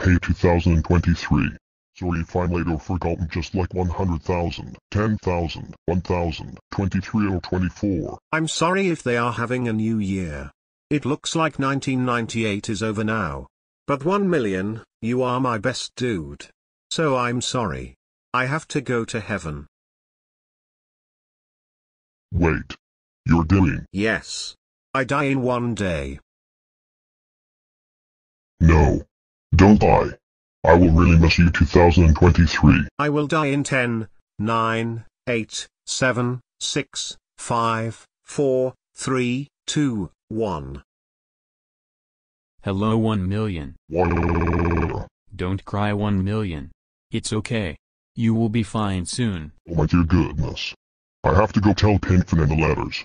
Hey 2023. Sorry if I'm late or forgotten just like 100,000, 10,000, 1,000, 23 or 24. I'm sorry if they are having a new year. It looks like 1998 is over now. But 1 million, you are my best dude. So I'm sorry. I have to go to heaven. Wait. You're doing? Yes. I die in one day. No. Don't die. I will really miss you 2023. I will die in 10, 9, 8, 7, 6, 5, 4, 3, 2, 1. Hello 1 million. Don't cry 1 million. It's okay. You will be fine soon. Oh my dear goodness. I have to go tell Pinkfong and the letters.